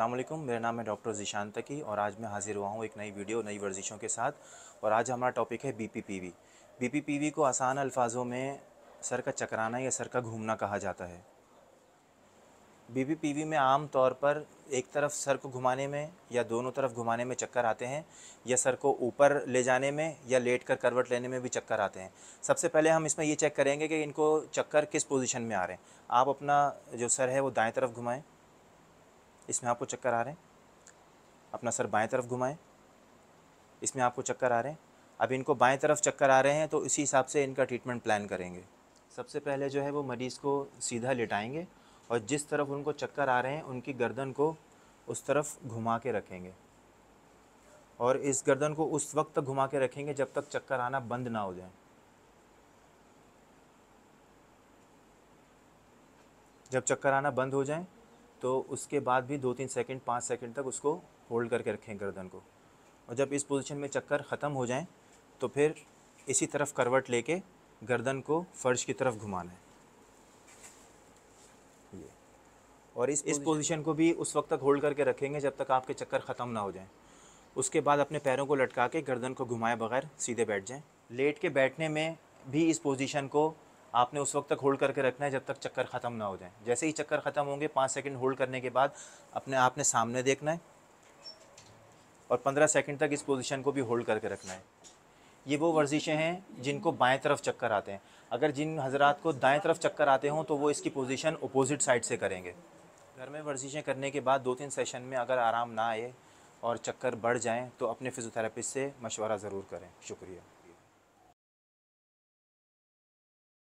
वालेकुम, मेरा नाम है डॉक्टर जीशान तकी और आज मैं हाज़िर हुआ हूँ एक नई वीडियो, नई वर्जिशों के साथ और आज हमारा टॉपिक है बीपीपीवी बीपीपीवी को आसान अल्फाजों में सर का चकराना या सर का घूमना कहा जाता है। बीपीपीवी में आम तौर पर एक तरफ़ सर को घुमाने में या दोनों तरफ़ घुमाने में चक्कर आते हैं या सर को ऊपर ले जाने में या लेट कर करवट लेने में भी चक्कर आते हैं। सबसे पहले हम इसमें ये चेक करेंगे कि इनको चक्कर किस पोजीशन में आ रहे हैं। आप अपना जो सर है वो दाएँ तरफ़ घुमाएँ। इसमें आपको चक्कर आ रहे हैं। अपना सर बाएँ तरफ़ घुमाएँ। इसमें आपको चक्कर आ रहे हैं। अब इनको बाएँ तरफ़ चक्कर आ रहे हैं तो इसी हिसाब से इनका ट्रीटमेंट प्लान करेंगे। सबसे पहले जो है वो मरीज़ को सीधा लिटाएँगे और जिस तरफ़ उनको चक्कर आ रहे हैं, उनकी गर्दन को उस तरफ़ घुमा के रखेंगे। और इस गर्दन को उस वक्त तक घुमा के रखेंगे जब तक चक्कर आना बंद ना हो जाए। जब चक्कर आना बंद हो जाए तो उसके बाद भी दो तीन सेकंड पाँच सेकंड तक उसको होल्ड करके रखें गर्दन को। और जब इस पोजीशन में चक्कर ख़त्म हो जाए तो फिर इसी तरफ़ करवट लेके गर्दन को फर्श की तरफ़ घुमाना है। ये। और इस इस पोजीशन को भी उस वक्त तक होल्ड करके रखेंगे जब तक आपके चक्कर ख़त्म ना हो जाए। उसके बाद अपने पैरों को लटका के गर्दन को घुमाए बगैर सीधे बैठ जाएँ। लेट के बैठने में भी इस पोजीशन को आपने उस वक्त तक होल्ड करके रखना है जब तक चक्कर ख़त्म ना हो जाए। जैसे ही चक्कर ख़त्म होंगे, पाँच सेकंड होल्ड करने के बाद अपने आपने सामने देखना है और पंद्रह सेकंड तक इस पोजीशन को भी होल्ड करके रखना है। ये वो वर्जिशें हैं जिनको बाएँ तरफ़ चक्कर आते हैं। अगर जिन हजरात को दाएँ तरफ़ चक्कर आते हों तो वो इसकी पोजीशन अपोजिट साइड से करेंगे। घर में वर्जिशें करने के बाद दो तीन सेशन में अगर आराम ना आए और चक्कर बढ़ जाएँ तो अपने फ़िज़ियोथेरेपिस्ट से मशवरा ज़रूर करें। शुक्रिया।